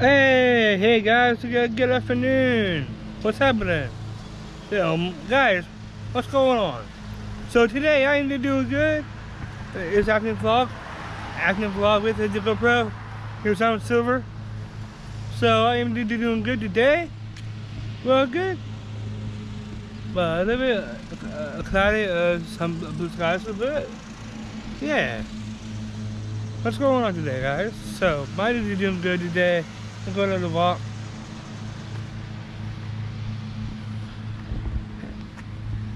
Hey, hey guys, good, good afternoon. What's happening? Um, guys, what's going on? So today I am doing good. It's acting vlog, acting vlog with the GoPro. Here's on silver. So I am doing good today. Well, good. But a little bit uh, cloudy, uh, some blue skies a bit. Yeah. What's going on today, guys? So, my is doing good today. I'm going on the walk.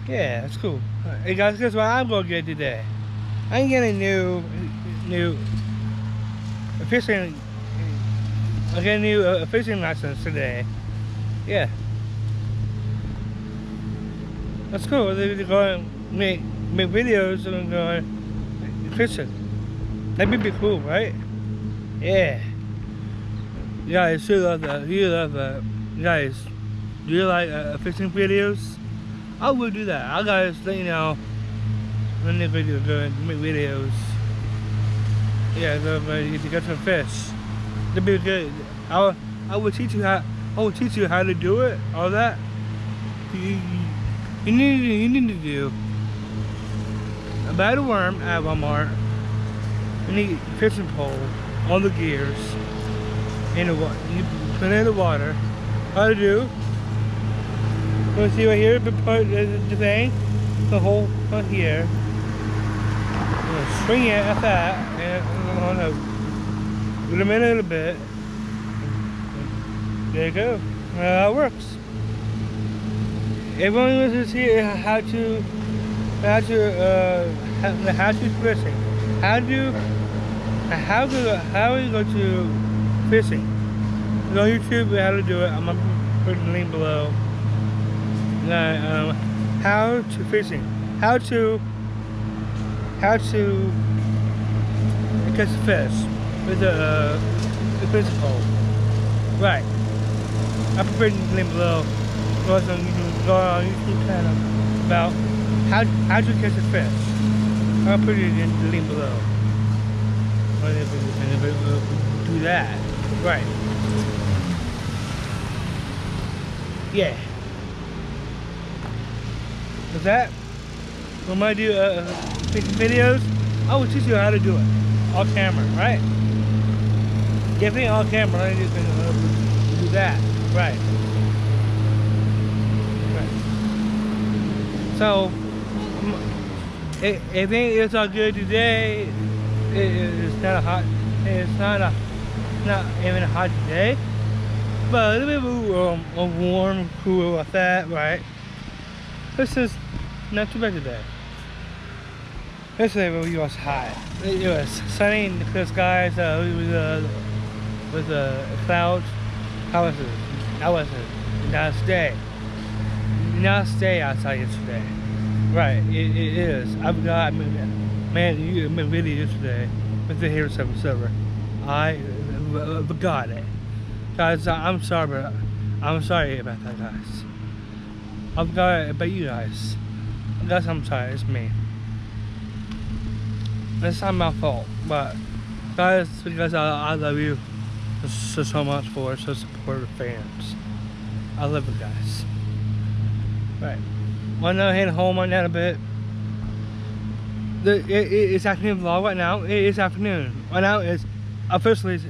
Yeah, that's cool. Hey guys, guess what I'm gonna get today? I'm getting new, new fishing. I'm getting new uh, fishing license today. Yeah. That's cool. They're going make make videos and going fishing. That would be cool, right? Yeah. Guys, you love that. You love that. Guys, do you like uh, fishing videos? I will do that. I'll guys let you know when the video good, make videos. Yeah, so, uh, you get some fish. That'd be good. I will, I will teach you how. I will teach you how to do it. All that. You, you need to, you need to do. Buy the worm at Walmart. You need fishing pole, all the gears in the water. You put it in the water. How to do? You see right here, the, the thing, the hole right here. Swing it at that, and on a, put them in a little bit. There you go. Uh, it works. Everyone wants to see how to, how to, uh, how, to fishing. How do, how do, how are you go to fishing. Go on YouTube how to do it. I'm gonna put the link below. Uh, um, how to fishing. How to how to catch a fish with a, uh, a fishing pole. Right. I'll put the link below. Go on YouTube, go on YouTube channel about how how to catch a fish. I'll put it in the link below. Do that. Right. Yeah. With that, when I do uh, videos, I will teach you how to do it. All camera, right? Definitely all camera, you can uh, do that. Right. Right. So, I think it's all good today. it's not a hot, it's not a not even a hot day, but a little bit of um, a warm, cool like that, right? This is not too bad today. Yesterday it was hot. It was sunny and clear skies uh, with, uh, with uh, clouds. How was it? How was it? Nice day. Not stay outside yesterday. Right, it, it is. I've got, man, you made video yesterday with the Hero 7 Silver. I got it. Guys, I'm sorry, but I'm sorry about that, guys. Got it about you guys. Guys, I'm sorry, it's me. It's not my fault, but guys, because I, I love you so, so much for so supportive fans. I love you guys. Right. Wanna head home on that a bit? The, it, it's afternoon vlog right now. It is afternoon. Right now it's officially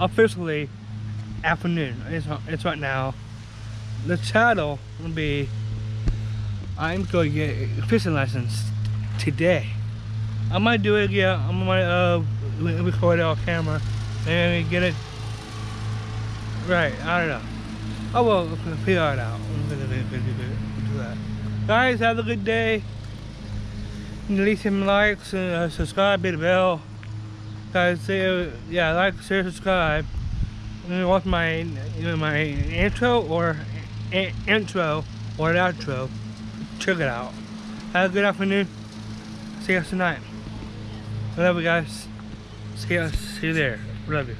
officially afternoon. It's, it's right now. The channel will be, I'm going to get a fishing license today. I might do it, yeah, I might uh, record it on camera and get it right, I don't know. I will figure it out. Guys, have a good day. Leave some likes and uh, subscribe, hit the bell guys say yeah like share subscribe. And watch my you know, my intro or intro or outro? Check it out. Have a good afternoon. See you guys tonight. Love you guys. See you see you there. Love you